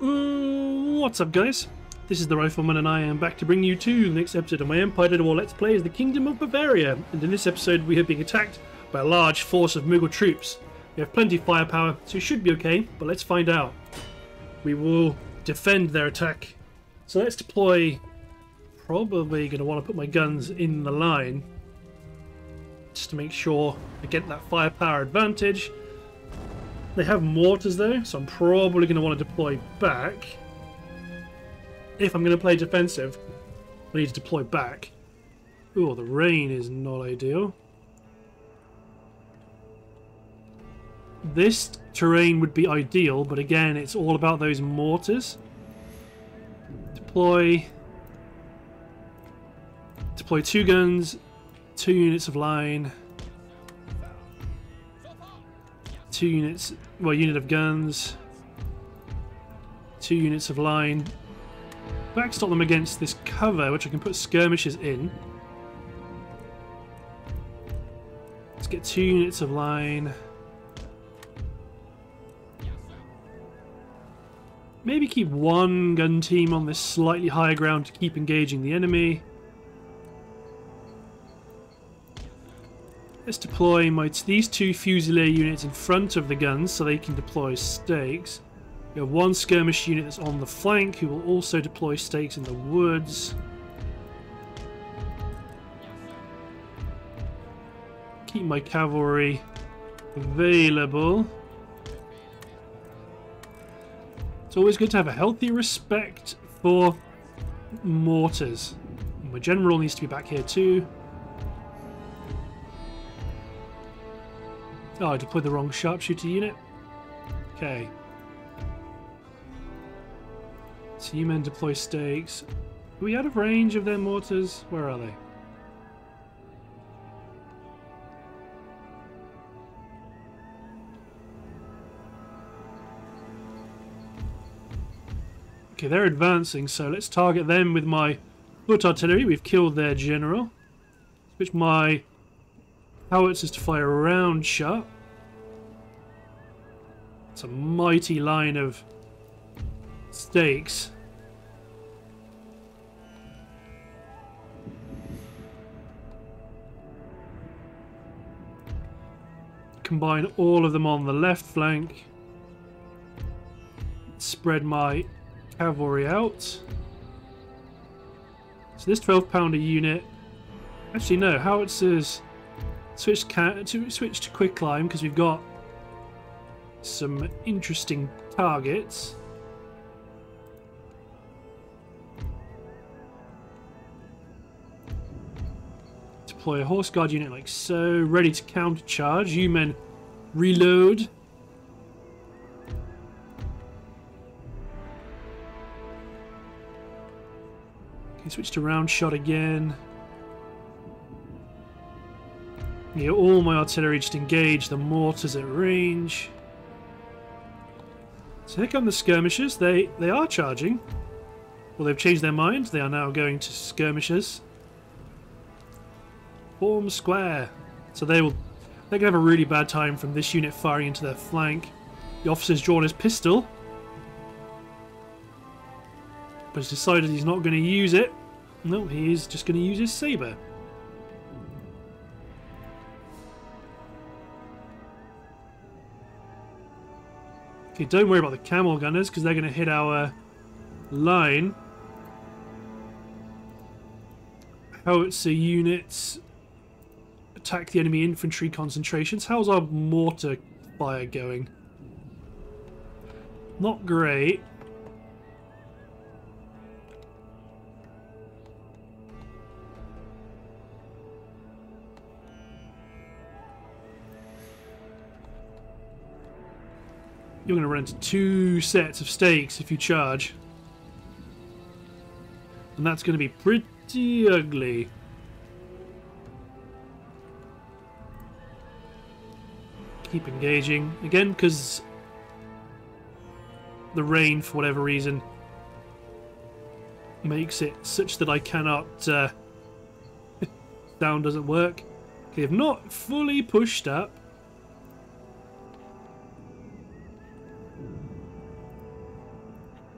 Mm, what's up guys? This is the Rifleman and I am back to bring you to the next episode of my Empire Total War Let's Play is the Kingdom of Bavaria and in this episode we are being attacked by a large force of Mughal troops. We have plenty of firepower so we should be okay but let's find out. We will defend their attack. So let's deploy probably going to want to put my guns in the line just to make sure I get that firepower advantage. They have mortars though, so I'm probably going to want to deploy back. If I'm going to play defensive, I need to deploy back. Oh, the rain is not ideal. This terrain would be ideal, but again, it's all about those mortars. Deploy Deploy two guns, two units of line, two units, well, unit of guns, two units of line. Backstop them against this cover, which I can put skirmishes in. Let's get two units of line. Maybe keep one gun team on this slightly higher ground to keep engaging the enemy. Let's deploy my these two Fusilier units in front of the guns so they can deploy stakes. We have one skirmish unit that's on the flank who will also deploy stakes in the woods. Keep my cavalry available. It's always good to have a healthy respect for mortars. My general needs to be back here too. Oh, I deployed the wrong sharpshooter unit. Okay. So you men deploy stakes. Are we out of range of their mortars? Where are they? Okay, they're advancing, so let's target them with my foot artillery. We've killed their general. Switch my howitzers to fire round shot. It's a mighty line of stakes. Combine all of them on the left flank. Spread my cavalry out. So this 12 pounder unit... Actually no, howitzers switch, to, switch to quicklime because we've got some interesting targets. Deploy a horse guard unit like so, ready to countercharge. You men reload. Okay, switch to round shot again. Yeah, all my artillery just engage the mortars at range. So here come the skirmishers. They they are charging. Well, they've changed their minds. They are now going to skirmishers. Form square. So they will they're gonna have a really bad time from this unit firing into their flank. The officer's drawn his pistol. But he's decided he's not going to use it. No, he is just going to use his saber. Okay, don't worry about the camel gunners because they're going to hit our line. Howitzer units attack the enemy infantry concentrations. How's our mortar fire going? Not great. You're going to run into two sets of stakes if you charge. And that's going to be pretty ugly. Keep engaging. Again, because the rain, for whatever reason, makes it such that I cannot... Uh, sound doesn't work. They have not fully pushed up.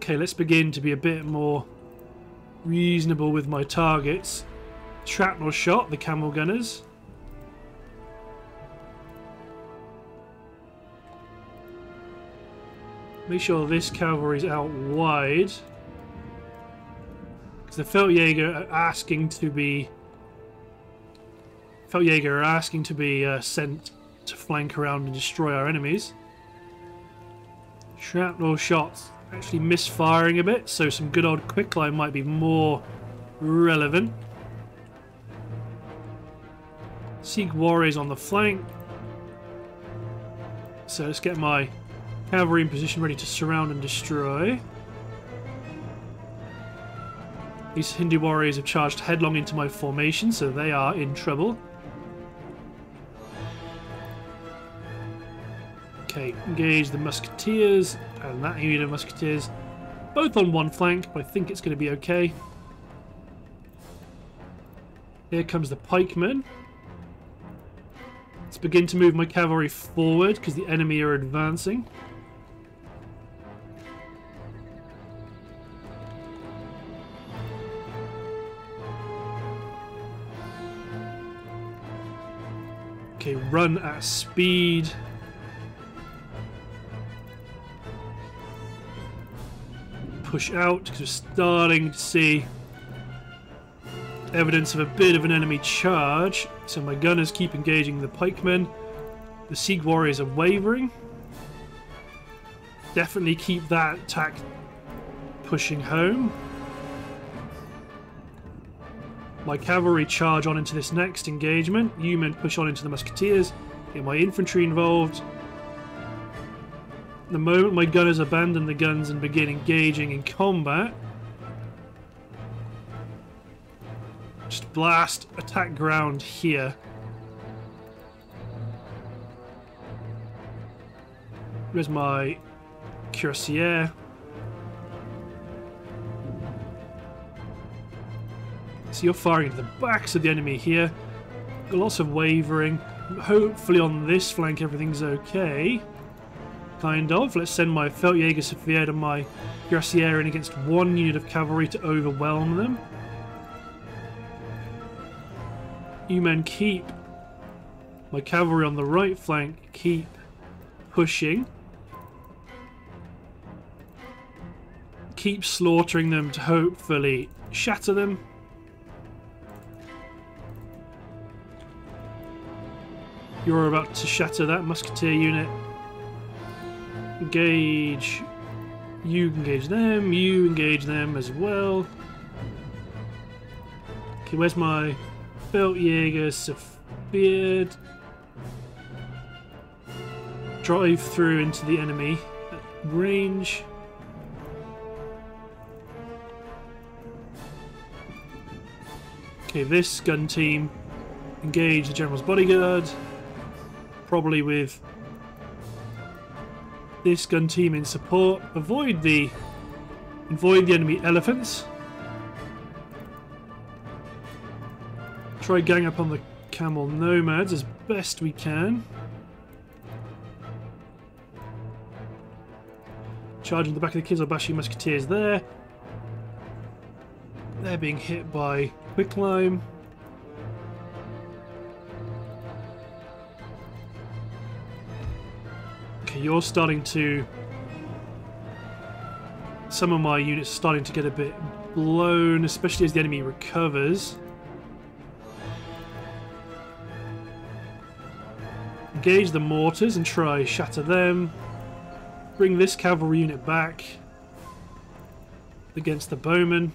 Okay, let's begin to be a bit more reasonable with my targets. Shrapnel shot, the camel gunners. Make sure this cavalry's out wide. Because the Feldjäger are asking to be... Feldjäger are asking to be uh, sent to flank around and destroy our enemies. Shrapnel shots actually misfiring a bit, so some good old quicklime might be more relevant. Sikh warriors on the flank. So let's get my Cavalry in position ready to surround and destroy. These Hindu warriors have charged headlong into my formation, so they are in trouble. Okay, engage the musketeers and that unit of musketeers. Both on one flank, but I think it's going to be okay. Here comes the pikemen. Let's begin to move my cavalry forward because the enemy are advancing. Okay, run at speed. Push out because we're starting to see evidence of a bit of an enemy charge. So my gunners keep engaging the pikemen. The Sikh warriors are wavering. Definitely keep that attack pushing home. My cavalry charge on into this next engagement. You men push on into the musketeers. Get my infantry involved. The moment my gunners abandon the guns and begin engaging in combat, just blast attack ground here. Where's my cuirassier? So you're firing into the backs of the enemy here. Lots of wavering. Hopefully on this flank everything's okay. Kind of. Let's send my Feldjäger Safir and my Cuirassier in against one unit of cavalry to overwhelm them. You men keep my cavalry on the right flank, keep pushing. Keep slaughtering them to hopefully shatter them. You're about to shatter that musketeer unit. Engage. You engage them. You engage them as well. Okay, where's my Feldjäger Safir? Drive through into the enemy range. Okay, this gun team engage the General's Bodyguard probably with this gun team in support. Avoid the avoid the enemy elephants. Try gang up on the camel nomads as best we can. Charging the back of the Kizilbashi musketeers there. They're being hit by quicklime. You're starting to... Some of my units starting to get a bit blown, especially as the enemy recovers. Engage the mortars and try shatter them. Bring this cavalry unit back against the bowmen.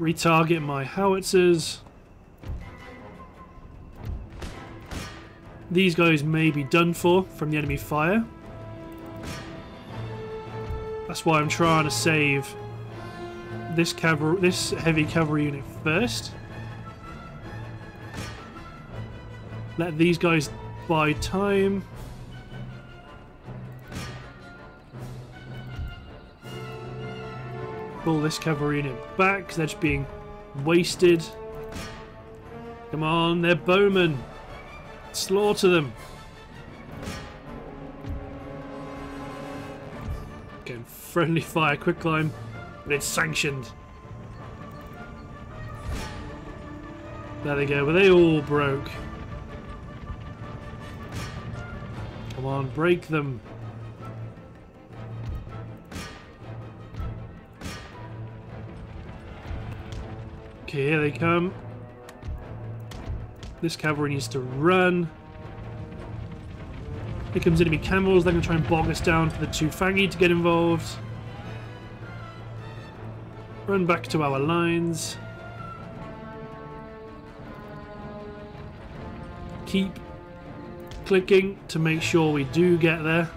Retarget my howitzers. These guys may be done for from the enemy fire. That's why I'm trying to save this cavalry, this heavy cavalry unit first. Let these guys buy time. Pull this cavalry unit back they're just being wasted. Come on, they're bowmen. Slaughter them. Again, friendly fire, quicklime, but it's sanctioned. There they go, but they all broke. Come on, break them. Okay, here they come. This cavalry needs to run. Here comes enemy camels. They're going to try and bog us down for the two Fangi to get involved. Run back to our lines. Keep clicking to make sure we do get there.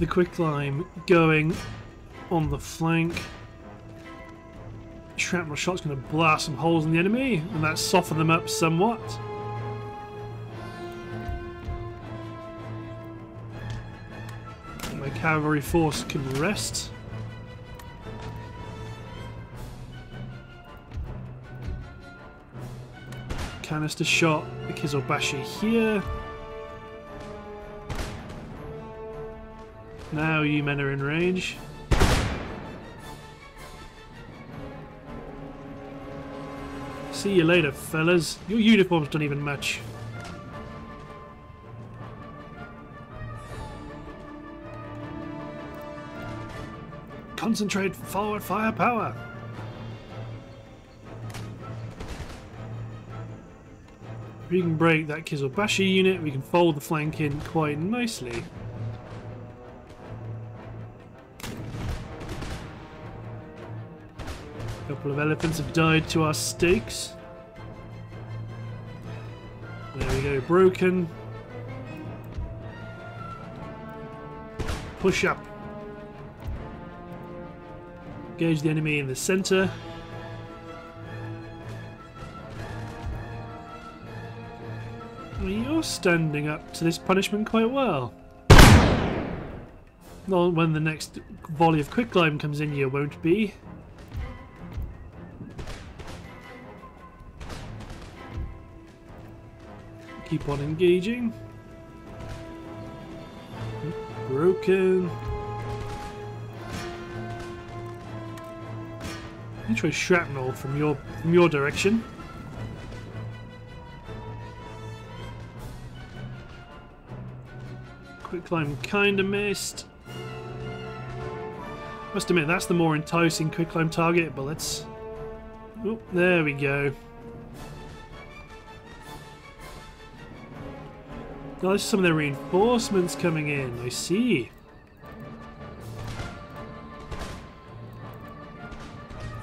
The quicklime going on the flank. Shrapnel shot's going to blast some holes in the enemy, and that soften them up somewhat. My cavalry force can rest. Canister shot the Kizilbashi here. Now you men are in range. See you later, fellas. Your uniforms don't even match. Concentrate forward firepower. We can break that Kizilbashi unit, we can fold the flank in quite nicely. Couple of elephants have died to our stakes. There we go, broken. Push up. Engage the enemy in the center. You're standing up to this punishment quite well. Well, when the next volley of quicklime comes in, you won't be. Keep on engaging. Broken. You try shrapnel from your from your direction. Quicklime kinda missed. Must admit that's the more enticing quicklime target, but let's Oh, there we go. Oh, there's some of the reinforcements coming in. I see.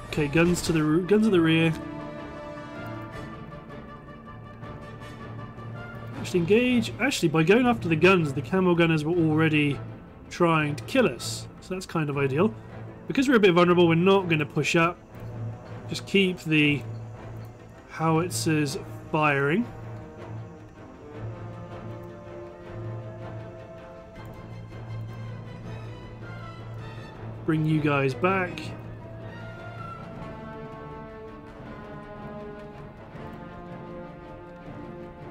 Okay, guns to the guns to the rear. Actually, engage. Actually, by going after the guns, the camel gunners were already trying to kill us. So that's kind of ideal. Because we're a bit vulnerable, we're not going to push up. Just keep the howitzers firing. Bring you guys back.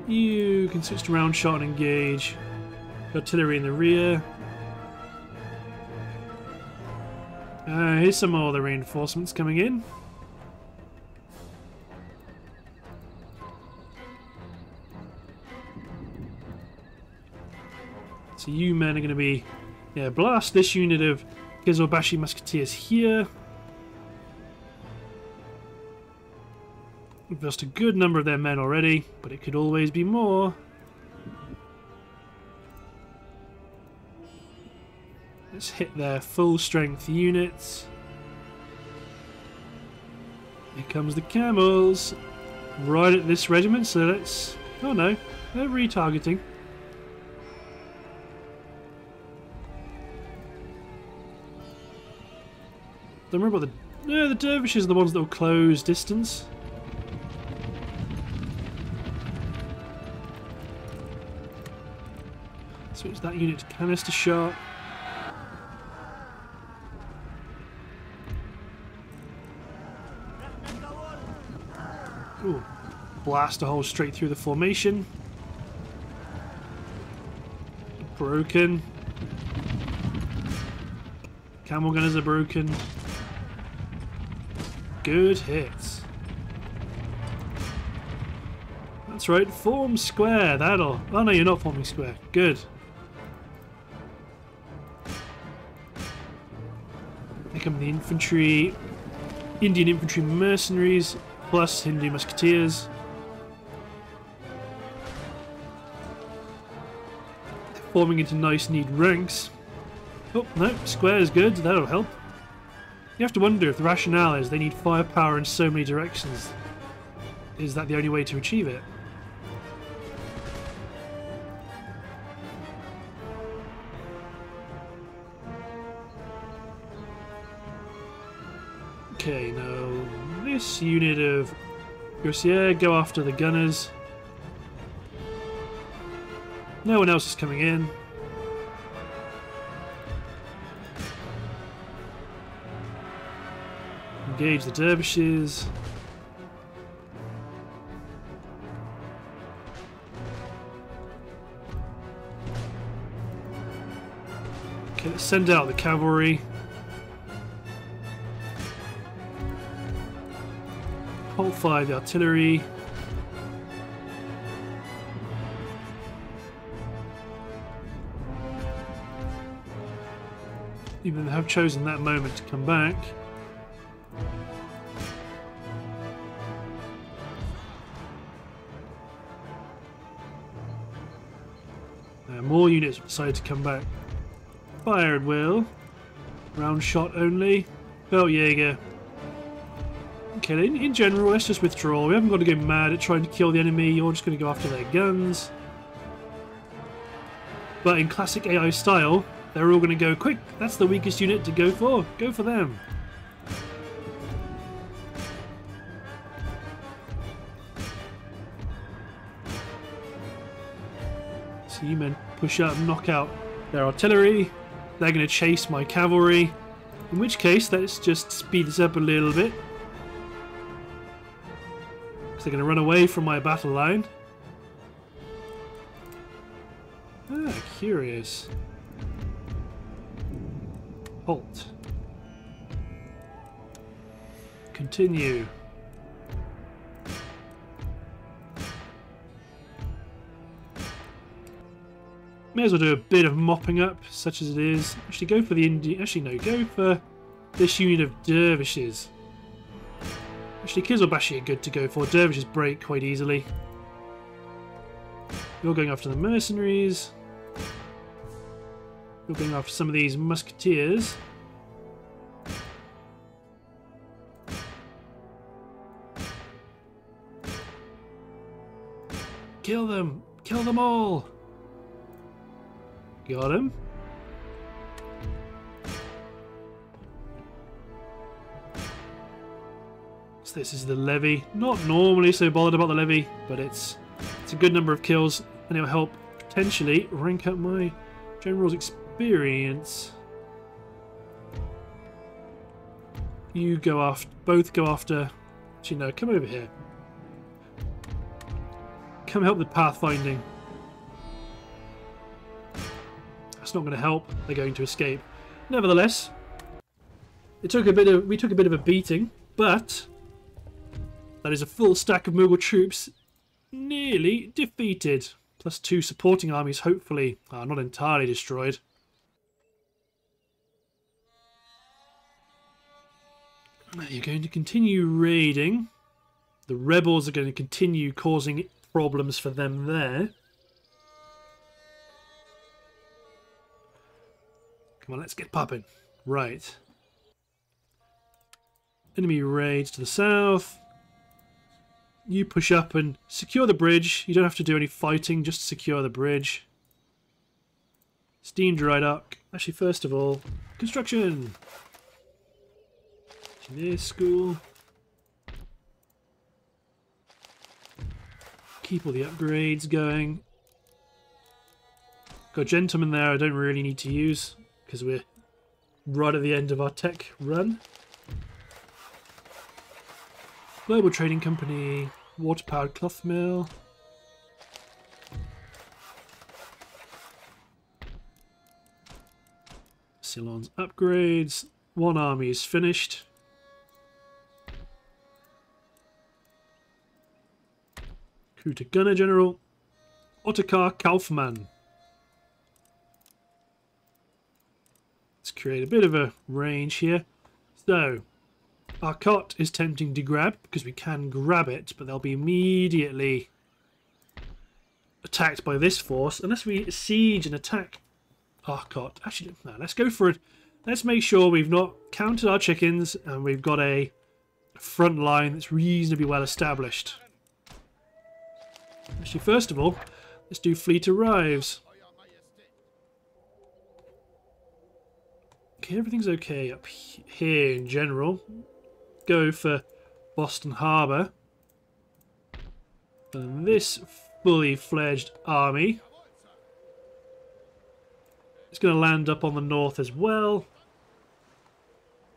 You can switch to round shot and engage. Artillery in the rear. Uh, here's some more of the reinforcements coming in. So you men are going to be... Yeah, blast this unit of Kizilbashi Musketeers here. We've lost a good number of their men already, but it could always be more. Let's hit their full strength units. Here comes the camels. Right at this regiment, so let's... Oh no, they're retargeting. Don't remember the... yeah the dervishes are the ones that will close distance. Switch that unit to canister shot. Ooh. Blast a hole straight through the formation. Broken. Camel gunners are broken. Good hits. That's right, form square, that'll... Oh no, you're not forming square. Good. Here come the infantry. Indian infantry mercenaries, plus Hindu musketeers. Forming into nice neat ranks. Oh, no, square is good, that'll help. You have to wonder if the rationale is they need firepower in so many directions. Is that the only way to achieve it? Okay, now this unit of Cuirassiers go after the gunners. No one else is coming in. Engage the dervishes. Okay, let's send out the cavalry. Hold fire the artillery. Even have chosen that moment to come back. Uh, more units decided to come back. Fire at will. Round shot only. Feldjäger. Okay, in, in general, let's just withdraw. We haven't got to go mad at trying to kill the enemy. You're just going to go after their guns. But in classic AI style, they're all going to go, quick, that's the weakest unit to go for. Go for them. You men push up, knock out their artillery. They're going to chase my cavalry. In which case, let's just speed this up a little bit. Because they're going to run away from my battle line. Ah, curious. Halt. Continue. May as well do a bit of mopping up, such as it is. Actually, go for the Indian. Actually, no, go for this unit of dervishes. Actually, Kizilbashi are good to go for. Dervishes break quite easily. You're going after the mercenaries. You're going after some of these musketeers. Kill them! Kill them all! Got him. So this is the levy. Not normally so bothered about the levy, but it's it's a good number of kills, and it'll help potentially rank up my general's experience. You go after, both go after. Actually, no, come over here. Come help with pathfinding. That's not going to help. They're going to escape. Nevertheless, it took a bit of we took a bit of a beating, but that is a full stack of Mughal troops nearly defeated. Plus two supporting armies, hopefully, are not entirely destroyed. You're going to continue raiding. The rebels are going to continue causing problems for them there. Come on, let's get popping. Right. Enemy raids to the south. You push up and secure the bridge. You don't have to do any fighting, just secure the bridge. Steam dried up. Actually, first of all, construction. Engineer school. Keep all the upgrades going. Got gentlemen there I don't really need to use because we're right at the end of our tech run. Global Trading Company. Water-powered cloth mill. Ceylon's upgrades. One army is finished. Coup Gunner General. Ottokar Kaufmann. Create a bit of a range here. So, Arcot is tempting to grab because we can grab it, but they'll be immediately attacked by this force unless we siege and attack Arcot. Actually, no, let's go for it. Let's make sure we've not counted our chickens and we've got a front line that's reasonably well established. Actually, first of all, let's do fleet arrives. Okay, everything's okay up here in general. Go for Boston Harbour. And this fully fledged army it's going to land up on the north as well.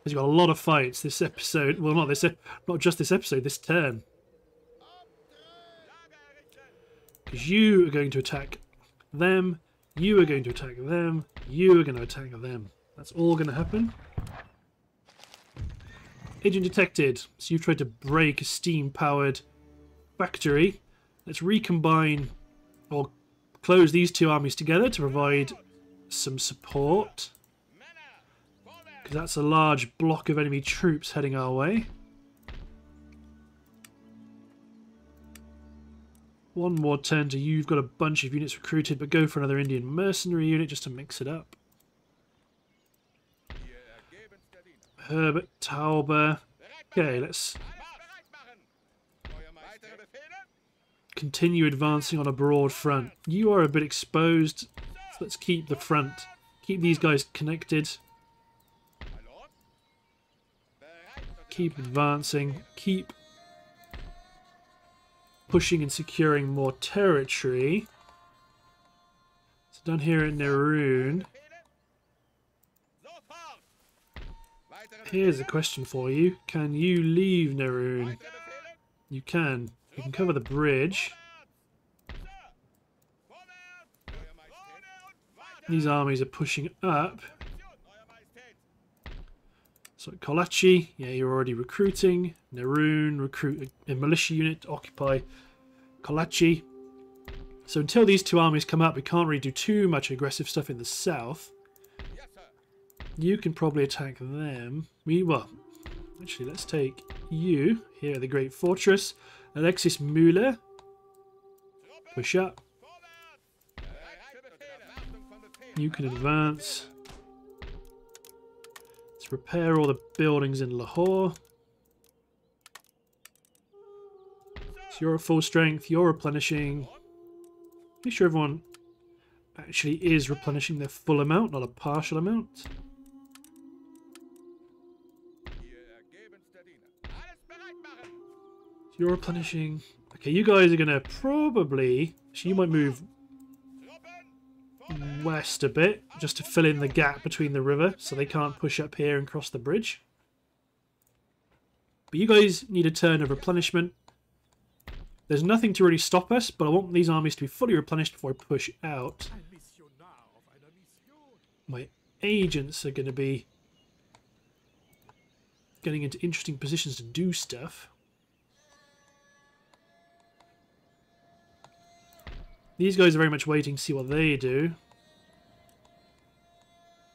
He's got a lot of fights this episode. Well, not this, not just this episode. This turn. Because you are going to attack them. You are going to attack them. You are going to attack them. That's all going to happen. Agent detected. So you've tried to break a steam-powered factory. Let's recombine or close these two armies together to provide some support. Because that's a large block of enemy troops heading our way. One more turn to you. You've got a bunch of units recruited, but go for another Indian mercenary unit just to mix it up. Herbert Tauber. Okay, let's continue advancing on a broad front. You are a bit exposed let's keep the front. Keep these guys connected. Keep advancing. Keep pushing and securing more territory. So down here in Neroon. Here's a question for you. Can you leave Neroon? You can. You can cover the bridge. These armies are pushing up. So Kolachi, yeah, you're already recruiting. Neroon, recruit a militia unit to occupy Kolachi. So until these two armies come up, we can't really do too much aggressive stuff in the south. You can probably attack them. We well, actually, let's take you here at the Great Fortress. Alexis Mueller, push up. You can advance. Let's repair all the buildings in Lahore. So you're at full strength, you're replenishing. Make sure everyone actually is replenishing their full amount, not a partial amount. You're replenishing. Okay, you guys are going to probably... So you might move west a bit, just to fill in the gap between the river, so they can't push up here and cross the bridge. But you guys need a turn of replenishment. There's nothing to really stop us, but I want these armies to be fully replenished before I push out. My agents are going to be getting into interesting positions to do stuff. These guys are very much waiting to see what they do.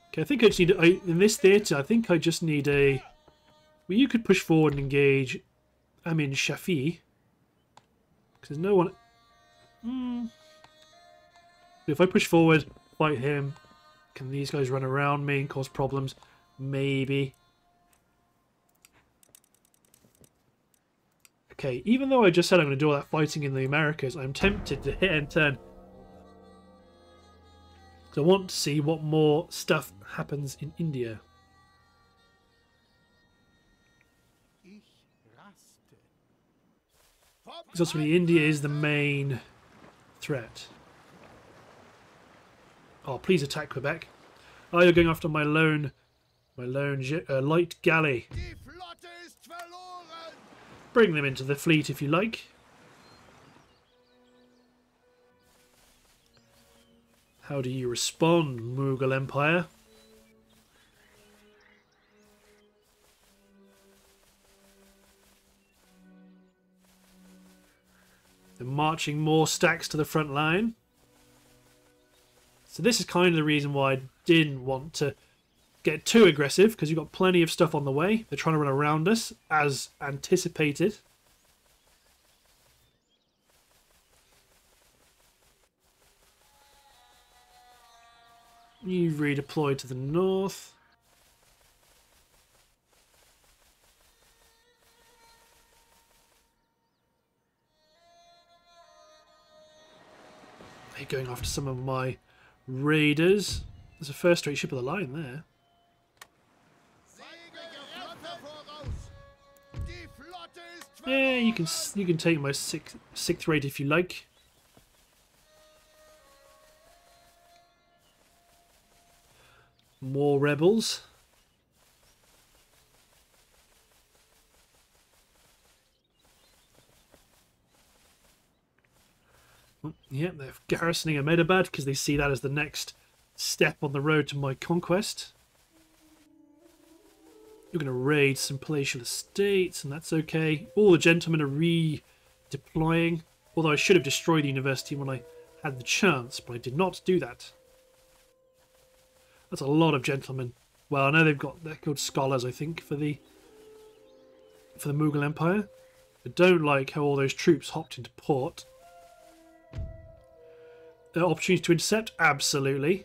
Okay, I think I just need... I, in this theatre, I think I just need a... Well, you could push forward and engage Amin Shafi. Because there's no one... Hmm. If I push forward, fight him, can these guys run around me and cause problems? Maybe. Okay, even though I just said I'm going to do all that fighting in the Americas, I'm tempted to hit and turn. So I want to see what more stuff happens in India. Because ultimately India is the main threat. Oh, please attack Quebec. Oh, you're going after my lone, my lone uh, light galley. Bring them into the fleet if you like. How do you respond, Mughal Empire? They're marching more stacks to the front line. So this is kind of the reason why I didn't want to get too aggressive, because you've got plenty of stuff on the way. They're trying to run around us, as anticipated. You redeploy to the north. They're going after some of my raiders. There's a first rate ship of the line there. Yeah, you can you can take my sixth sixth rate if you like. More rebels. Oh, yeah, they're garrisoning Ahmedabad because they see that as the next step on the road to my conquest. You're going to raid some palatial estates, and that's okay. All the gentlemen are redeploying, although I should have destroyed the university when I had the chance, but I did not do that. That's a lot of gentlemen. Well, I know they've got they're called scholars, I think, for the for the Mughal Empire. I don't like how all those troops hopped into port. Uh, opportunity to intercept? Absolutely.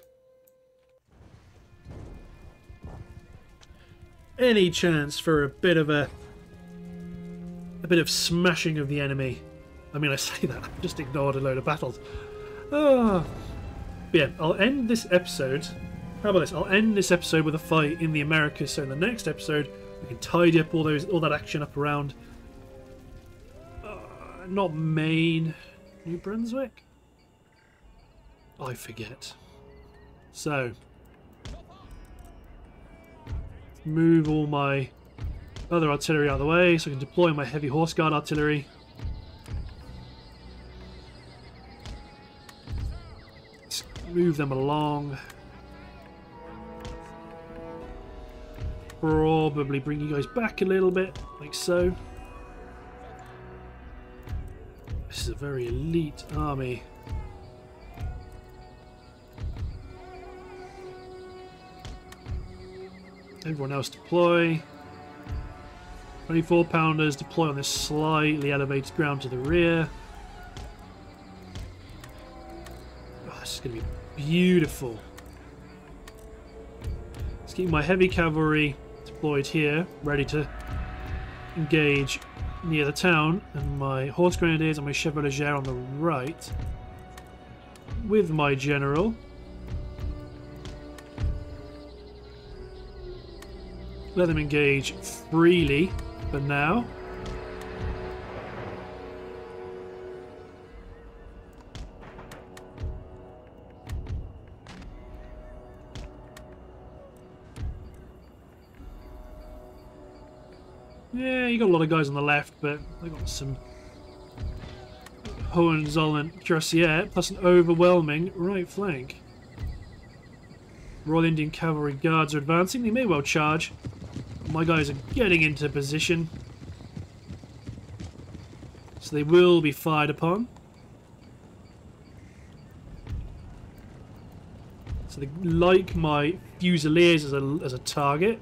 Any chance for a bit of a a bit of smashing of the enemy? I mean, I say that, I've just ignored a load of battles. Oh. yeah, I'll end this episode. How about this? I'll end this episode with a fight in the Americas, so in the next episode we can tidy up all those all that action up around uh, not Maine, New Brunswick. I forget. So, move all my other artillery out of the way so I can deploy my heavy horse guard artillery. Move them along. Probably bring you guys back a little bit, like so. This is a very elite army. Everyone else deploy. 24 pounders deploy on this slightly elevated ground to the rear. Oh, this is going to be beautiful. Let's keep my heavy cavalry deployed here, ready to engage near the town, and my horse grenadiers and my chevalier on the right, with my general. Let them engage freely for now. Yeah, you got a lot of guys on the left, but they got some Hohenzollern Cuirassier, plus an overwhelming right flank. Royal Indian Cavalry Guards are advancing. They may well charge. My guys are getting into position. So they will be fired upon. So they like my Fusiliers as a, as a target.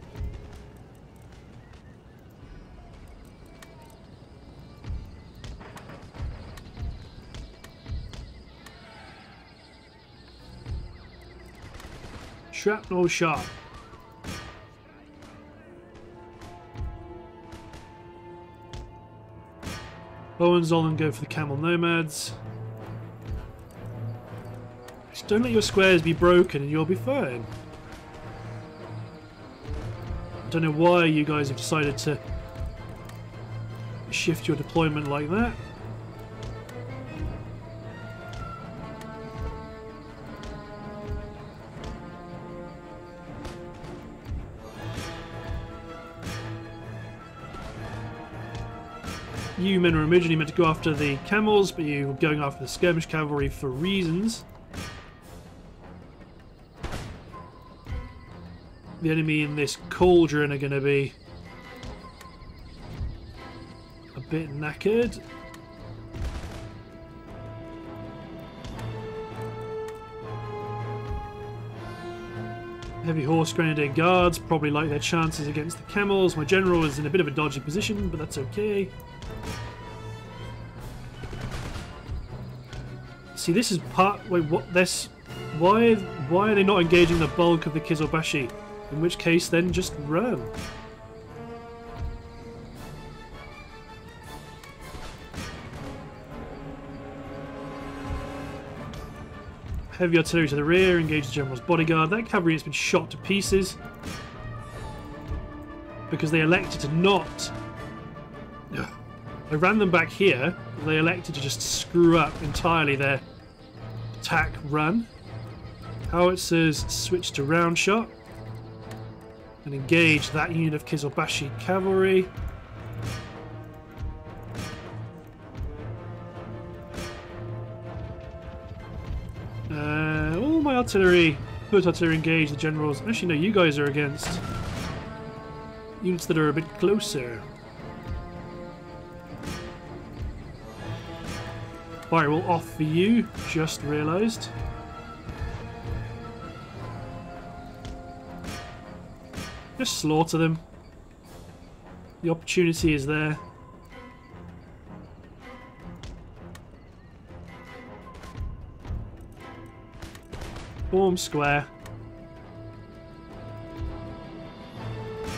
Shrapnel shot. Hohenzollern go for the Camel Nomads. Just don't let your squares be broken and you'll be fine. I don't know why you guys have decided to shift your deployment like that. Two men were originally meant to go after the camels, but you're going after the skirmish cavalry for reasons. The enemy in this cauldron are going to be a bit knackered. Heavy Horse Grenadier Guards probably like their chances against the camels. My general is in a bit of a dodgy position, but that's okay. See, this is part... Wait, what? This... Why, why are they not engaging the bulk of the Kizilbashi? In which case, then just run. Heavy artillery to the rear, engage the general's bodyguard. That cavalry has been shot to pieces because they elected to not. I ran them back here. They elected to just screw up entirely their attack run. Howitzers switch to round shot and engage that unit of Kizilbashi cavalry. Uh, all my artillery. Foot artillery engage the generals. Actually, no, you guys are against units that are a bit closer. Firewall off for you, just realised. Just slaughter them. The opportunity is there. Form square.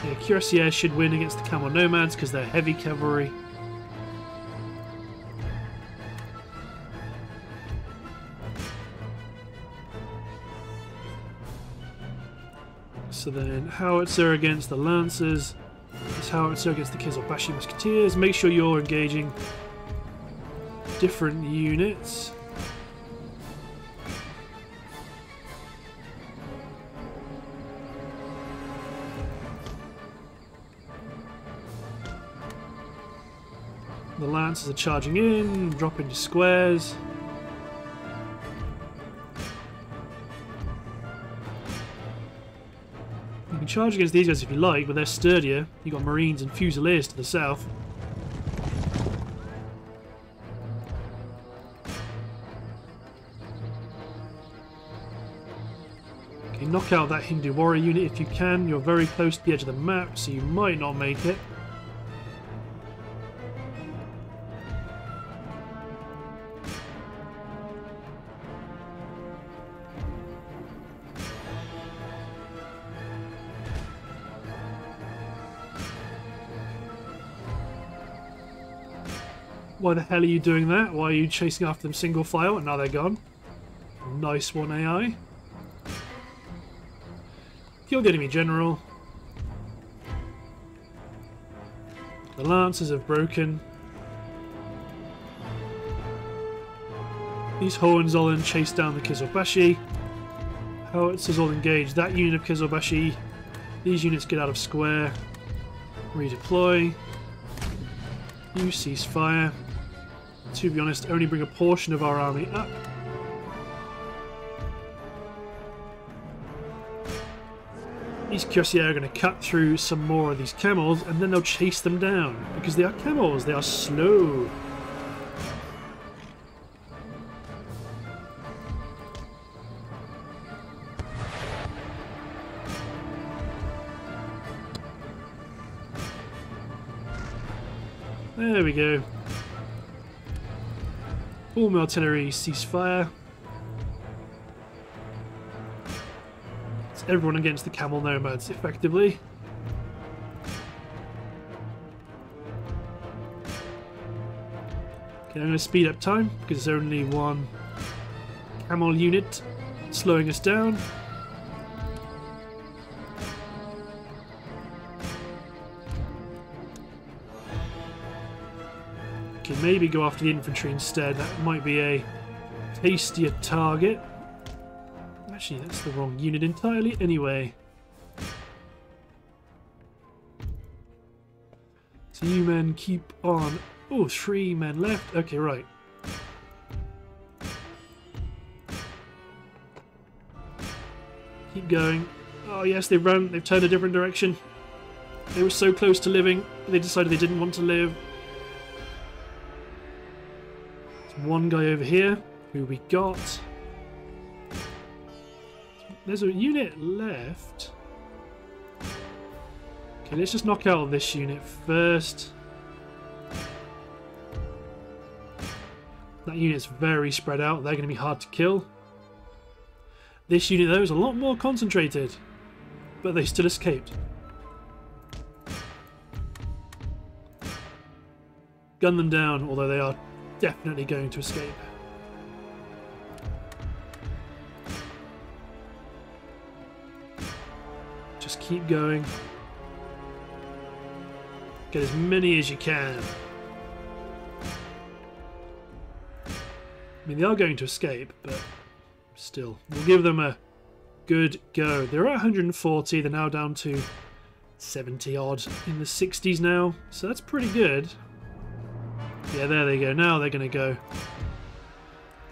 Yeah, Cuirassiers should win against the Camel Nomads because they're heavy cavalry. So then Howitzer against the Lancers. This Howitzer against the Kizilbashi Musketeers. Make sure you're engaging different units. The Lancers are charging in, dropping to squares. Charge against these guys if you like, but they're sturdier. You've got Marines and Fusiliers to the south. Knock out that Hindu warrior unit if you can. You're very close to the edge of the map, so you might not make it. Why the hell are you doing that? Why are you chasing after them single file? And now they're gone. Nice one, AI. Kill the enemy general. The lances have broken. These Hohenzollern chase down the Kizilbashi. Howitzers all engaged. That unit of Kizilbashi. These units get out of square. Redeploy. You cease fire to be honest, only bring a portion of our army up. These Cuirassiers are going to cut through some more of these camels and then they'll chase them down because they are camels, they are slow. There we go. All artillery ceasefire. It's everyone against the camel nomads, effectively. Okay, I'm going to speed up time because there's only one camel unit slowing us down. Maybe go after the infantry instead. That might be a tastier target. Actually, that's the wrong unit entirely anyway. So you men keep on. Oh, three men left. Okay, right. Keep going. Oh yes, they've run. They've turned a different direction. They were so close to living, they decided they didn't want to live. One guy over here who we got. There's a unit left. Okay, let's just knock out this unit first. That unit's very spread out. They're going to be hard to kill. This unit, though, is a lot more concentrated. But they still escaped. Gun them down, although they are definitely going to escape. Just keep going. Get as many as you can. I mean, they are going to escape, but still. We'll give them a good go. They're at 140. They're now down to 70 odd in the 60s now. So that's pretty good. Yeah, there they go. Now they're going to go.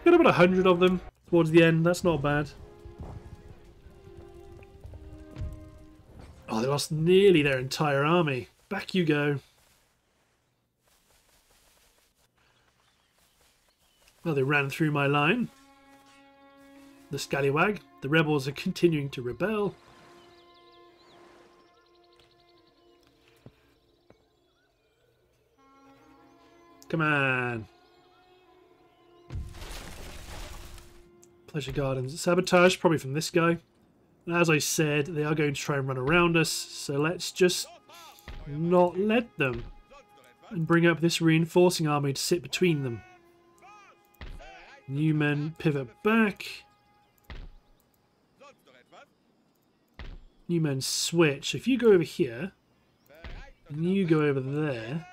Got about 100 of them towards the end. That's not bad. Oh, they lost nearly their entire army. Back you go. Well, they ran through my line. The scallywag. The rebels are continuing to rebel. Come on. Pleasure Gardens. Sabotage, probably from this guy. As I said, they are going to try and run around us, so let's just not let them. And bring up this reinforcing army to sit between them. New men pivot back. New men switch. If you go over here, and you go over there,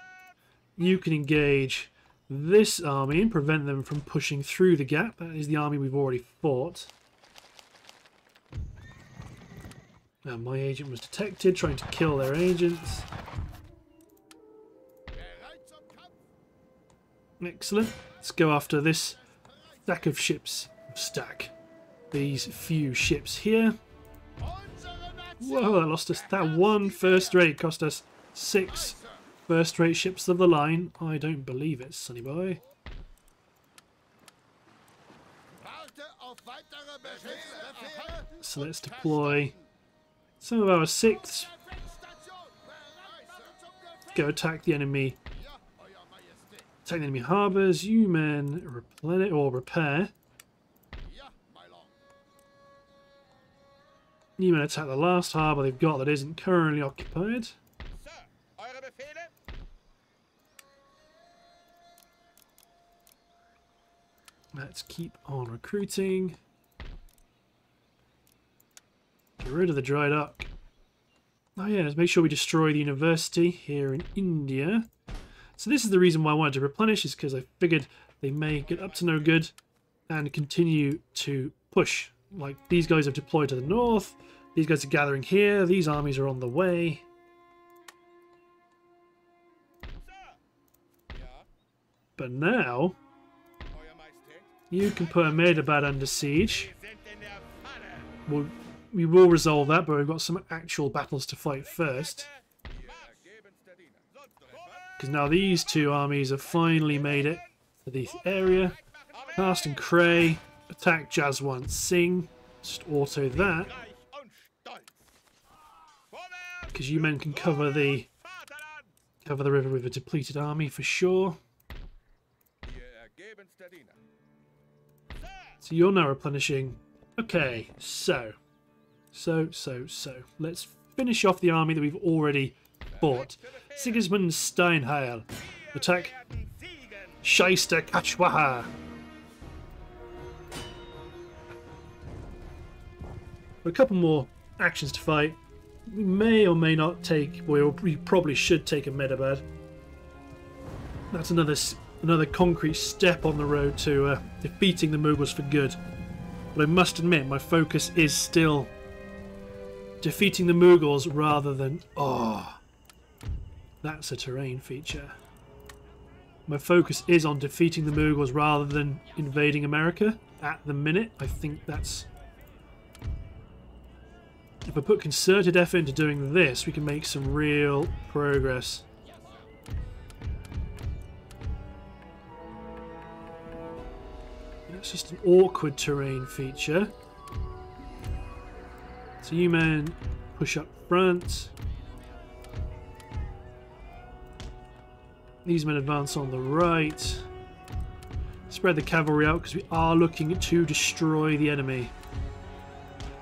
you can engage this army and prevent them from pushing through the gap. That is the army we've already fought. Now my agent was detected trying to kill their agents. Excellent. Let's go after this stack of ships. Stack. These few ships here. Whoa, that lost us. That one first rate cost us six first rate ships of the line. I don't believe it, Sonny Boy. So let's deploy some of our sixth. Go attack the enemy Attack the enemy harbours. You men replenish or repair. You men attack the last harbour they've got that isn't currently occupied. Let's keep on recruiting. Get rid of the dry dock. Oh yeah, let's make sure we destroy the university here in India. So this is the reason why I wanted to replenish, is because I figured they may get up to no good and continue to push. Like, these guys have deployed to the north, these guys are gathering here, these armies are on the way. But now, you can put a Ahmedabad under siege. We'll, we will resolve that, but we've got some actual battles to fight first. Because now these two armies have finally made it to this area. Cast Cray attack Jaswant Singh. Just auto that. Because you men can cover the cover the river with a depleted army for sure. So you're now replenishing. Okay, so. So, so, so. Let's finish off the army that we've already bought. Sigismund Steinheil. Attack Sheister Kachwaha. A couple more actions to fight. We may or may not take, well, we probably should take Ahmedabad. That's another another concrete step on the road to uh, defeating the Mughals for good. But I must admit, my focus is still defeating the Mughals rather than... Oh, that's a terrain feature. My focus is on defeating the Mughals rather than invading America at the minute. I think that's if I put concerted effort into doing this, we can make some real progress. It's just an awkward terrain feature. So you men push up front. These men advance on the right. Spread the cavalry out because we are looking to destroy the enemy.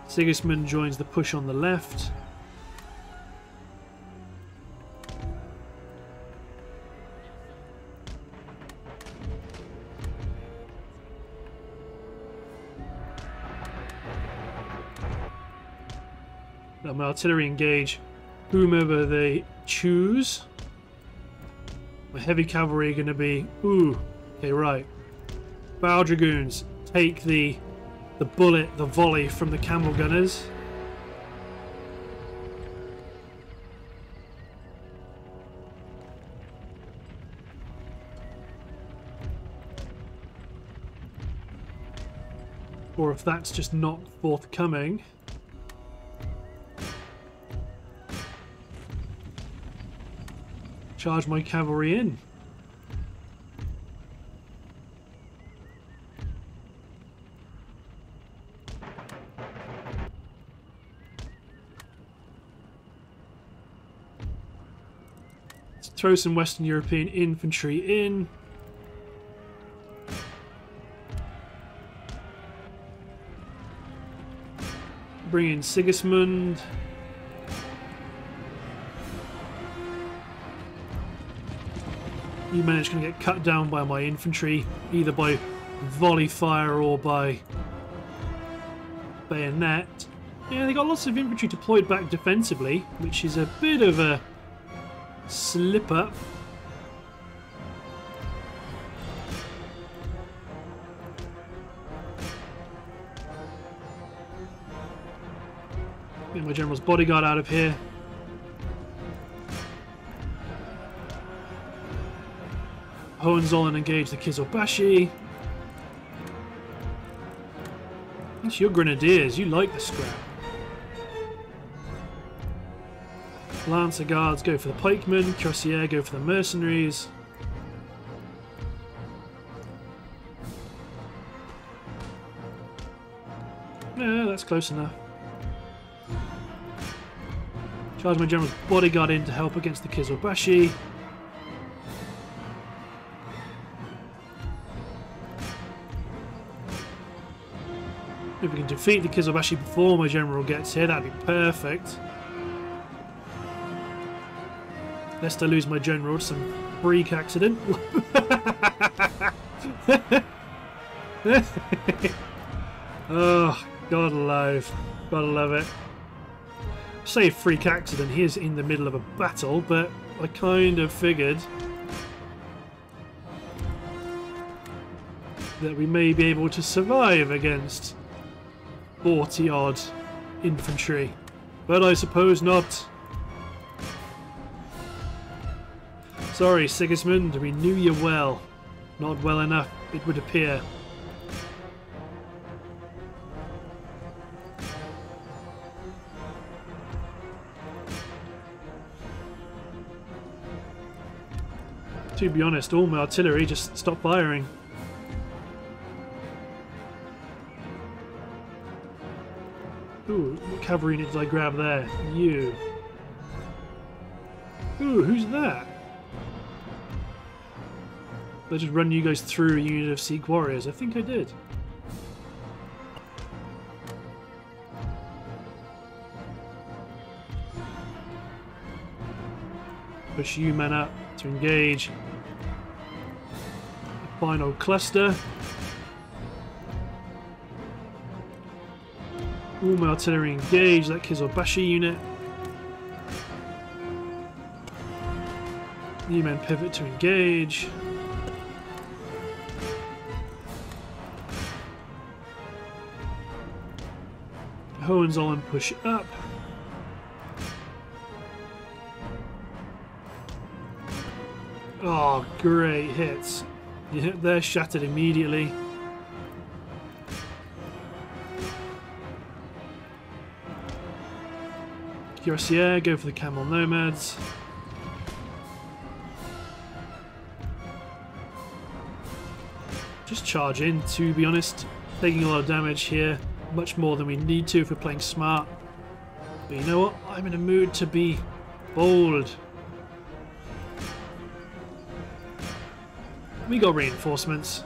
Sigismund joins the push on the left. My artillery engage whomever they choose. My heavy cavalry are going to be... Ooh, okay, right. Bow Dragoons, take the the bullet, the volley from the camel gunners. Or if that's just not forthcoming. Charge my cavalry in. Throw some Western European infantry in. Bring in Sigismund. You managed to get cut down by my infantry, either by volley fire or by bayonet. Yeah, they got lots of infantry deployed back defensively, which is a bit of a slipper. Get my general's bodyguard out of here. Hohenzollern engage the Kizilbashi. It's your grenadiers, you like the scrap. Lancer Guards go for the pikemen, Cuirassiers go for the mercenaries. Yeah, that's close enough. Charge my general's bodyguard in to help against the Kizilbashi. Can defeat the Kizilbashi before my general gets here, that'd be perfect. Lest I lose my general to some freak accident. oh, God alive. Gotta love it. say freak accident, he is in the middle of a battle, but I kind of figured that we may be able to survive against 40 odd infantry. But I suppose not. Sorry, Sigismund, we knew you well. Not well enough, it would appear. To be honest, all my artillery just stopped firing. Ooh, what cavalry unit did I grab there? You. Ooh, who's that? I just run you guys through a unit of Sikh warriors? I think I did. Push you men up to engage. Final cluster. All my artillery engaged, that Kizilbashi unit. You men pivot to engage. Hohenzollern push up. Oh, great hits. They're shattered immediately. Cuirassier, go for the Camel Nomads. Just charge in, to be honest. Taking a lot of damage here, much more than we need to if we're playing smart. But you know what? I'm in a mood to be bold. We got reinforcements.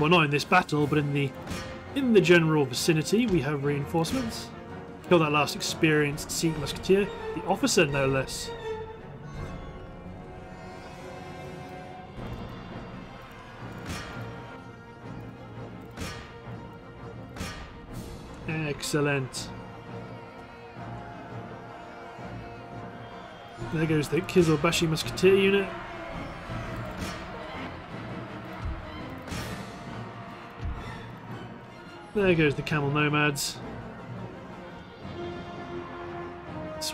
Well, not in this battle, but in the in the general vicinity, we have reinforcements. Kill that last experienced Sikh musketeer, the officer no less. Excellent. There goes the Kizilbashi Musketeer unit. There goes the Camel Nomads.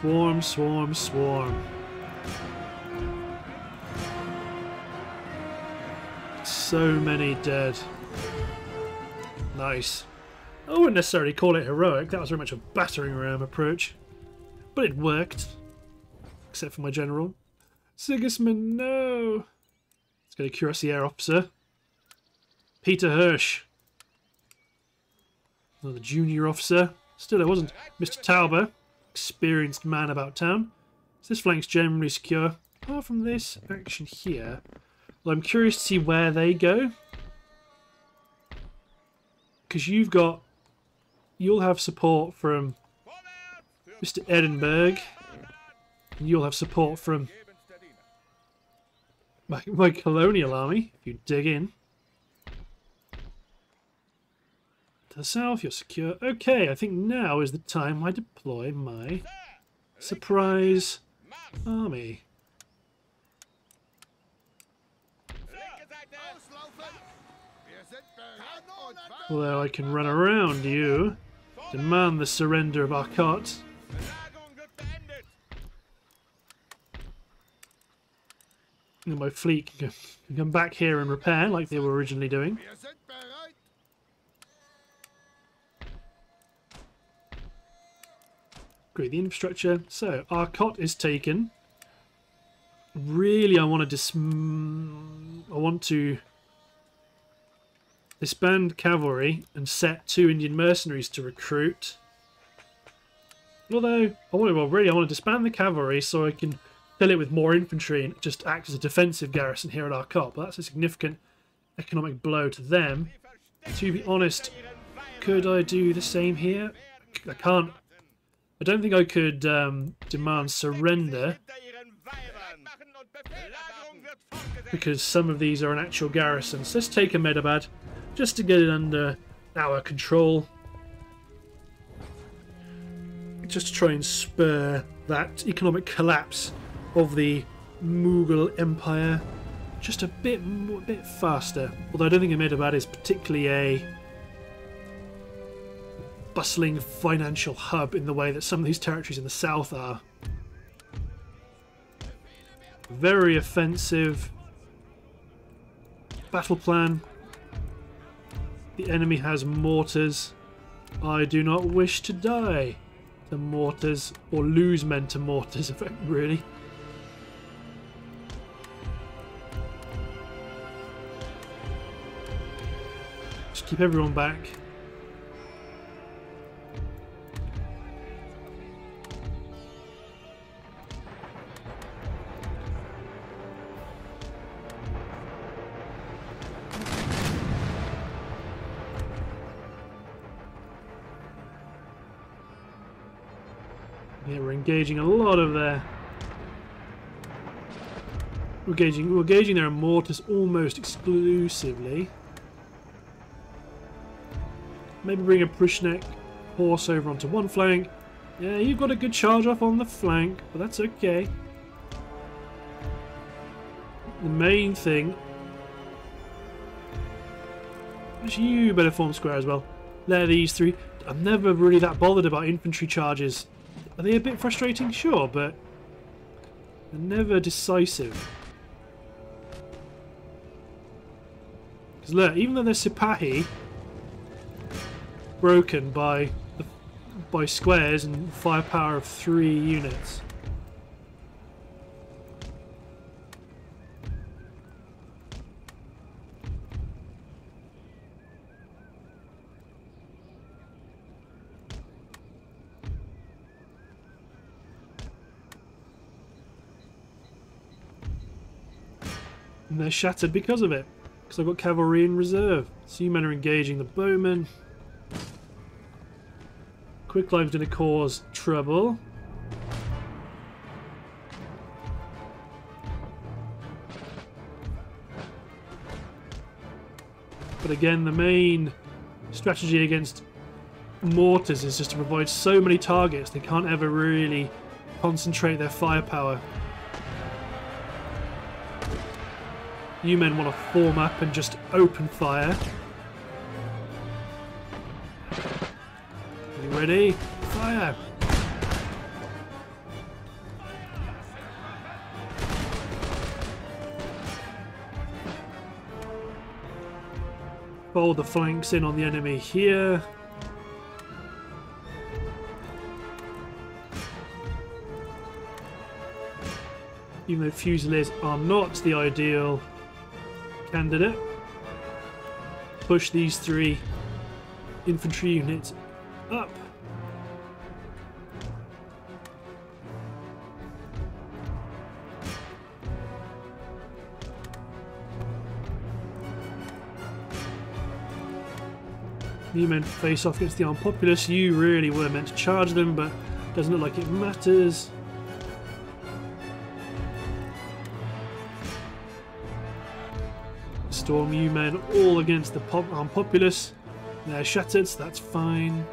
Swarm, swarm, swarm. So many dead. Nice. I wouldn't necessarily call it heroic, that was very much a battering ram approach. But it worked. Except for my general. Sigismund, no! Let's get a cuirassier officer. Peter Hirsch. Another junior officer. Still, it wasn't Mr. Tauber. Experienced man about town. So this flank's generally secure. Apart from this action here, well, I'm curious to see where they go. Because you've got you'll have support from Mr. Edinburgh. And you'll have support from my, my colonial army, if you dig in. To the south, you're secure. Okay, I think now is the time I deploy my surprise army. Although I can run around you. Demand the surrender of Arcot. And my fleet can come back here and repair like they were originally doing. Great, the infrastructure. So, Arcot is taken. Really, I want to dis... Mm, I want to Disband cavalry and set two Indian mercenaries to recruit. Although, I want to, well, really, I want to disband the cavalry so I can fill it with more infantry and just act as a defensive garrison here at Arcot. But that's a significant economic blow to them. To be honest, could I do the same here? I can't. I don't think I could um, demand surrender because some of these are an actual garrison. So let's take Ahmedabad just to get it under our control. Just to try and spur that economic collapse of the Mughal Empire just a bit more, bit faster. Although I don't think Ahmedabad is particularly a bustling financial hub in the way that some of these territories in the south are. Very offensive battle plan the enemy has mortars. I do not wish to die to mortars, or lose men to mortars, really. Just keep everyone back. Yeah, a lot of their... We're gauging, we're gauging their mortars almost exclusively. Maybe bring a Prushnik horse over onto one flank. Yeah, you've got a good charge off on the flank, but that's okay. The main thing is you better form square as well. There, these three. I'm never really that bothered about infantry charges are they a bit frustrating? Sure, but they're never decisive. Because look, even though they're Sipahi, broken by by squares and firepower of three units. And they're shattered because of it. Because I've got cavalry in reserve. So men are engaging the bowmen. Quicklime's going to cause trouble. But again, the main strategy against mortars is just to provide so many targets they can't ever really concentrate their firepower. You men want to form up and just open fire. You ready? Fire! Fold the flanks in on the enemy here. Even though Fusiliers are not the ideal candidate. Push these three infantry units up. You meant to face off against the armed populace. You really were meant to charge them, but doesn't look like it matters. Storm you men all against the pop armed populace. They're shattered, so that's fine.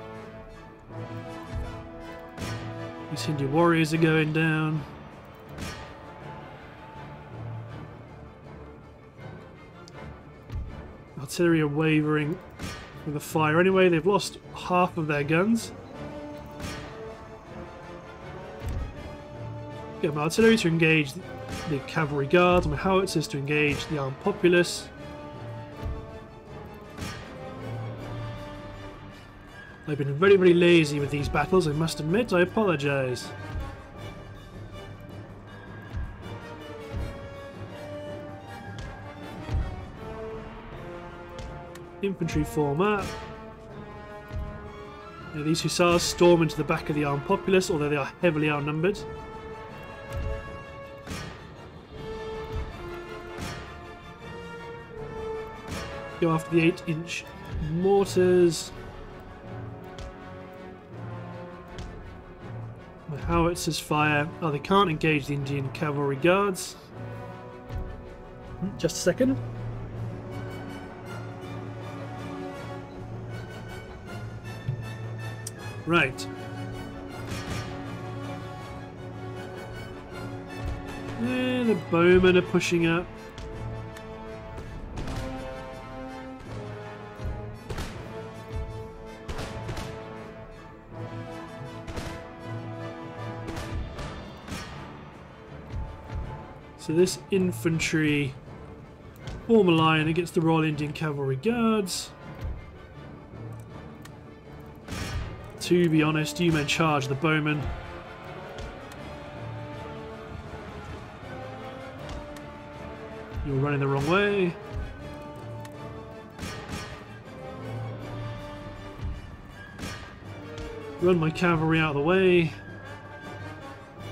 These Hindu warriors are going down. Artillery are wavering with the fire anyway. They've lost half of their guns. Get my artillery to engage the cavalry guards, my howitzers to engage the armed populace. I've been very, very lazy with these battles, I must admit. I apologise. Infantry form up. Now, these hussars storm into the back of the armed populace, although they are heavily outnumbered. Go after the 8 inch mortars. Howitzers fire. Oh, they can't engage the Indian cavalry guards. Hmm, just a second. Right. And the bowmen are pushing up. So this infantry form a line against the Royal Indian Cavalry Guards. To be honest, you men charge the bowmen. You're running the wrong way. Run my cavalry out of the way.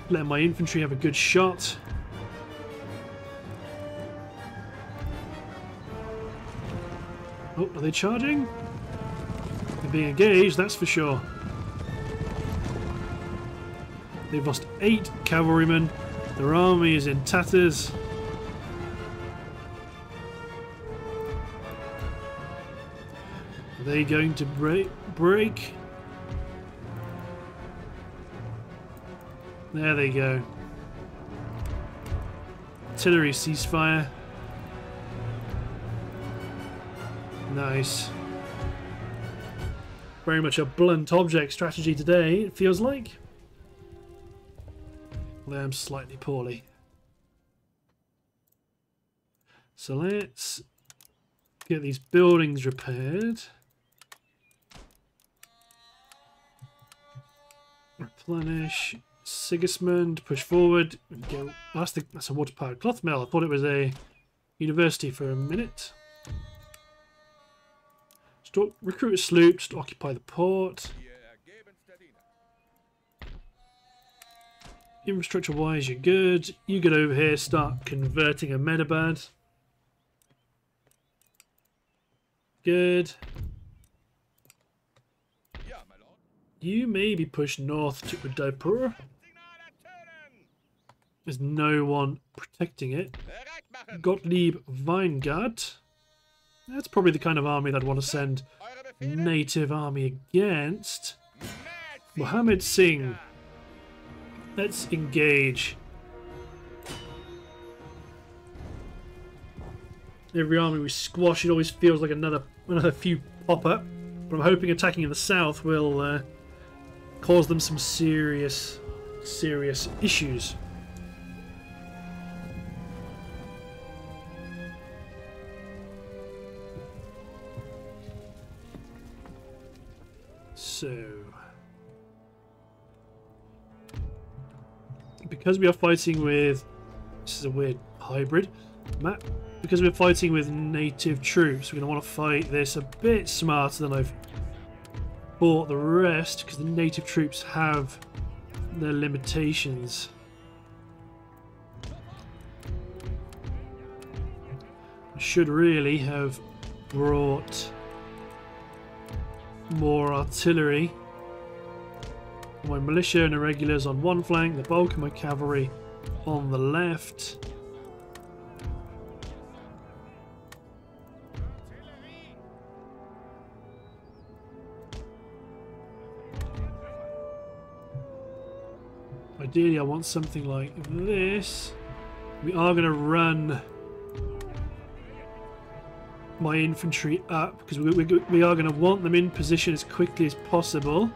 Let my infantry have a good shot. They charging? They're being engaged, that's for sure. They've lost eight cavalrymen. Their army is in tatters. Are they going to break? break? There they go. Artillery ceasefire. Nice. Very much a blunt object strategy today, it feels like. I'm slightly poorly. So let's get these buildings repaired. Replenish. Sigismund, push forward. Go. Oh, that's, the, that's a water powered cloth mill. I thought it was a university for a minute. Stop, recruit a sloop to occupy the port. Infrastructure wise, you're good. You get over here, start converting Ahmedabad. Good. You may be pushed north to Udaipur. There's no one protecting it. Gottlieb Weingart. That's probably the kind of army that I'd want to send native army against. Mohammed Singh. Let's engage. Every army we squash, it always feels like another another few pop up. But I'm hoping attacking in the south will uh, cause them some serious, serious issues. So... Because we are fighting with... This is a weird hybrid map. Because we're fighting with native troops, we're going to want to fight this a bit smarter than I've fought the rest, because the native troops have their limitations. I should really have brought more artillery. My militia and irregulars on one flank, the bulk of my cavalry on the left. Ideally, I want something like this. We are going to run my infantry up because we, we, we are going to want them in position as quickly as possible.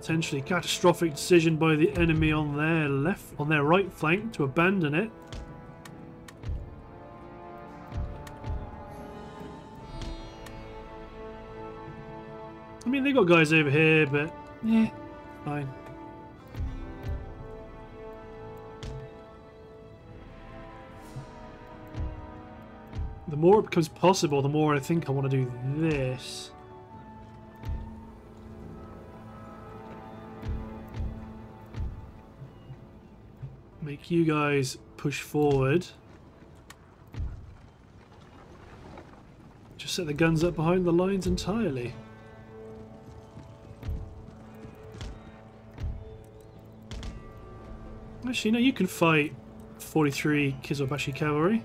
Potentially catastrophic decision by the enemy on their left, on their right flank to abandon it. I mean, they've got guys over here, but yeah, fine. The more it becomes possible, the more I think I want to do this. Make you guys push forward. Just set the guns up behind the lines entirely. Actually, no, you can fight 43 Kizilbashi cavalry.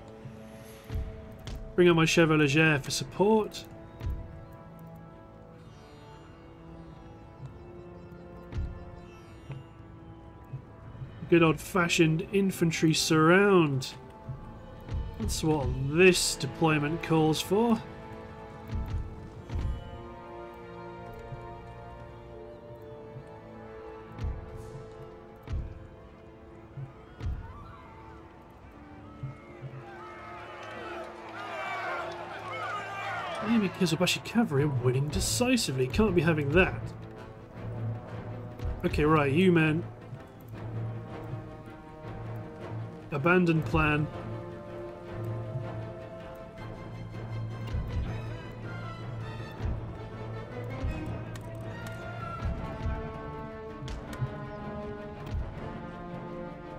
Bring out my Chevalier for support. Good old-fashioned infantry surround. That's what this deployment calls for. Enemy Kizilbashi cavalry are winning decisively. Can't be having that. Okay, right, you men. Abandon plan.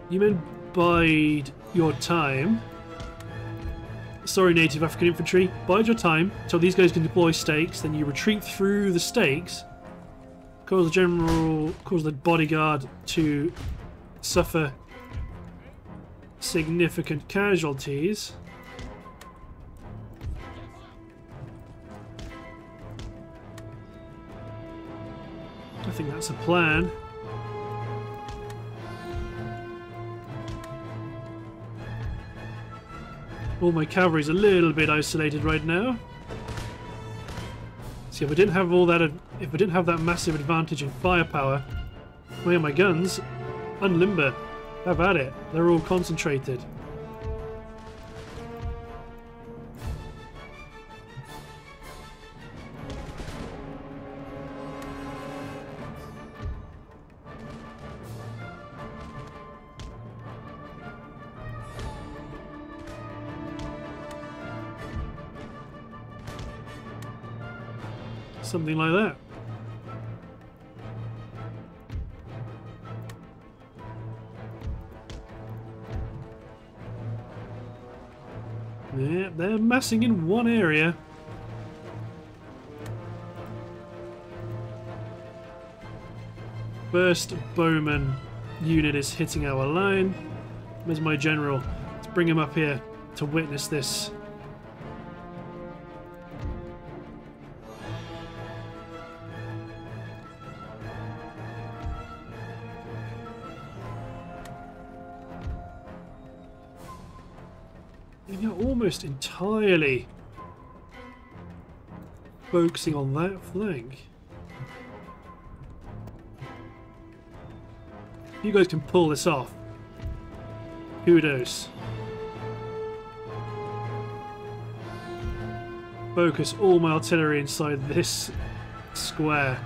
You men bide your time. Sorry, native African infantry. Bide your time until these guys can deploy stakes. Then you retreat through the stakes. Cause the general, cause the bodyguard to suffer significant casualties. I think that's a plan. All my cavalry's a little bit isolated right now. See, if we didn't have all that, if I didn't have that massive advantage in firepower, where are my guns? Unlimber. Have at it. They're all concentrated. Something like that. Yeah, they're massing in one area. First bowman unit is hitting our line. Where's my general? Let's bring him up here to witness this. Almost entirely focusing on that flank. You guys can pull this off. Kudos. Focus all my artillery inside this square.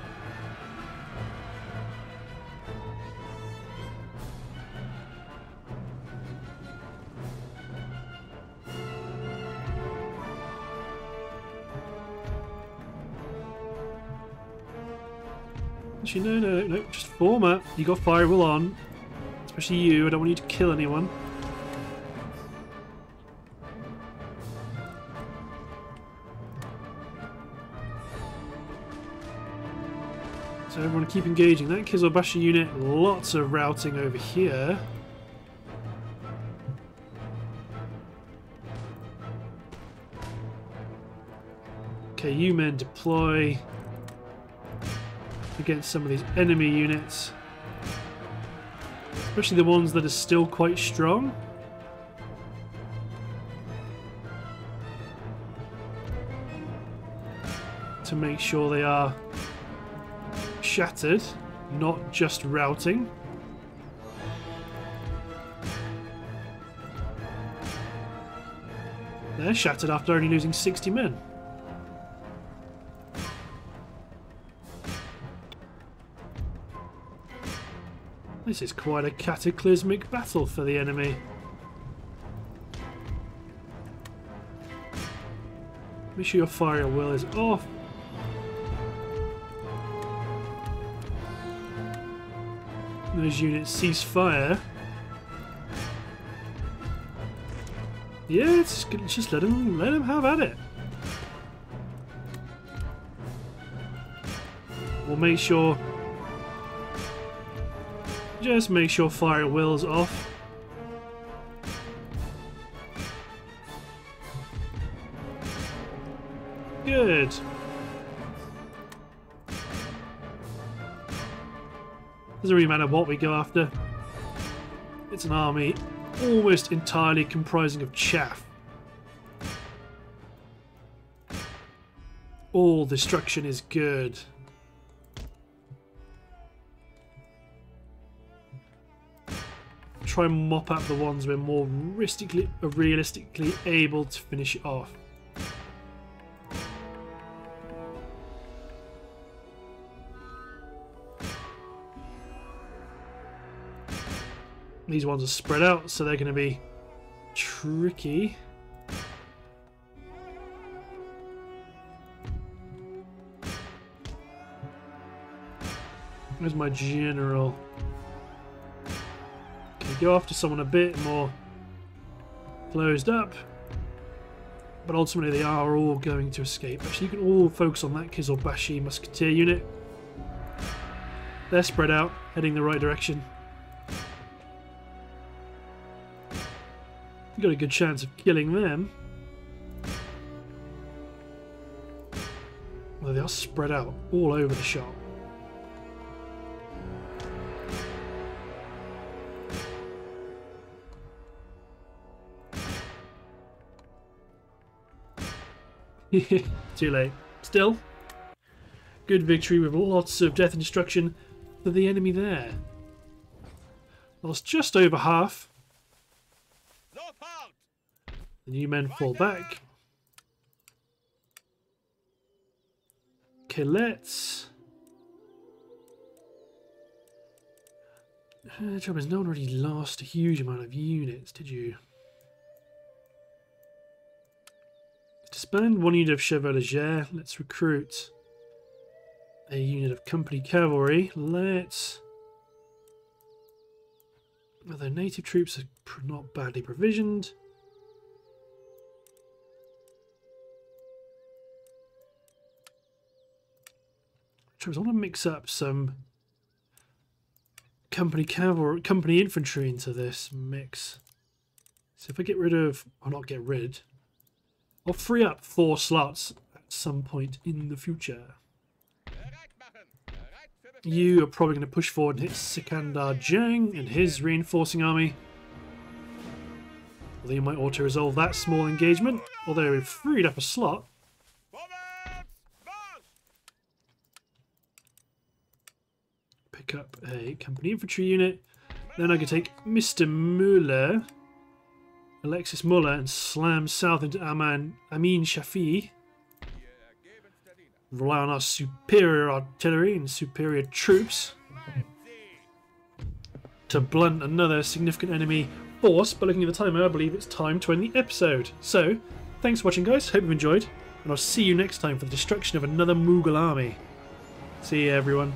No, no, just form up. You got fire will on. Especially you, I don't want you to kill anyone. So everyone keep engaging. That Kizilbashi unit, lots of routing over here. Okay, you men deploy against some of these enemy units. Especially the ones that are still quite strong. To make sure they are shattered, not just routing. They're shattered after only losing 60 men. This is quite a cataclysmic battle for the enemy. Make sure your fire will is off. Those units cease fire. Yeah, it's just let them let them have at it. We'll make sure just make sure fire will's off. Good. Doesn't really matter what we go after. It's an army almost entirely comprising of chaff. All destruction is good. Try and mop up the ones we're more realistically, realistically able to finish it off. These ones are spread out, so they're going to be tricky. Where's my general? Go after someone a bit more closed up. But ultimately they are all going to escape. Actually, you can all focus on that Kizilbashi Musketeer unit. They're spread out, heading the right direction. You've got a good chance of killing them. Well, they are spread out all over the shop. Too late. Still, good victory with lots of death and destruction for the enemy there. Lost just over half. The new men fall back. Let's... Uh, trouble is, no one really lost a huge amount of units, did you? Disband one unit of Chevalier. Let's recruit a unit of company cavalry. Let's... Although native troops are not badly provisioned. I want to mix up some company cavalry, company infantry into this mix. So if I get rid of, or not get rid, I'll free up four slots at some point in the future. You are probably going to push forward and hit Sikandar Jang and his reinforcing army. Although you might auto-resolve that small engagement, although we've freed up a slot. Pick up a company infantry unit. Then I can take Mr. Muller, Alexis Muller, and slam south into Aman Amin Shafi rely on our superior artillery and superior troops to blunt another significant enemy force. But looking at the timer, I believe it's time to end the episode. So, thanks for watching, guys. Hope you've enjoyed, and I'll see you next time for the destruction of another Mughal army. See you, everyone.